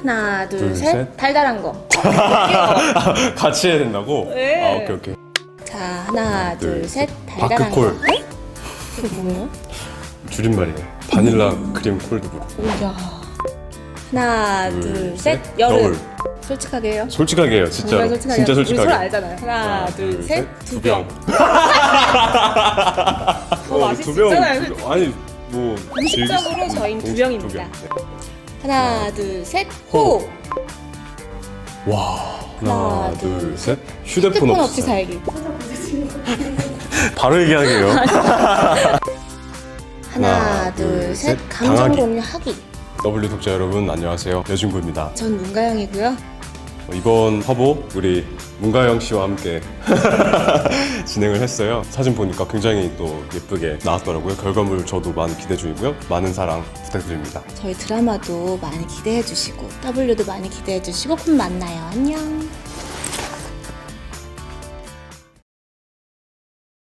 하나, 둘, 둘, 셋. 셋. 달달한 거. 같이 해야 된다고? 네. 아 오케이 오케이. 자, 하나, 둘, 둘, 셋. 셋. 달달한 거. 바크콜. 네? 이게 뭐예요? 줄임말이에요. 바닐라 크림 콜드브루. 오야. 하나, 둘, 둘, 셋. 셋. 여름. 겨울. 솔직하게 해요. 솔직하게 해요, 진짜. 정말 솔직하게. 진짜 우리 솔직하게. 알잖아요. 하나, 둘, 셋. 두 병. 더 마실 수 있잖아요, 두 병. 아니 뭐 공식적으로 저희는 두 공식 병입니다. 두 병. 하나, 둘, 셋. 호. 호. 와. 하나, 둘, 둘, 셋. 휴대폰, 휴대폰 없이 살기. 바로 얘기하게요. 하나, 둘, 둘, 셋. 셋. 감정 당하기. 공유하기. W 독자 여러분 안녕하세요. 여진구입니다. 전 문가영이고요. 어, 이번 화보 우리 문가영 씨와 함께 진행을 했어요. 사진 보니까 굉장히 또 예쁘게 나왔더라고요. 결과물 저도 많이 기대 중이고요. 많은 사랑 부탁드립니다. 저희 드라마도 많이 기대해 주시고 W도 많이 기대해 주시고 곧 만나요. 안녕.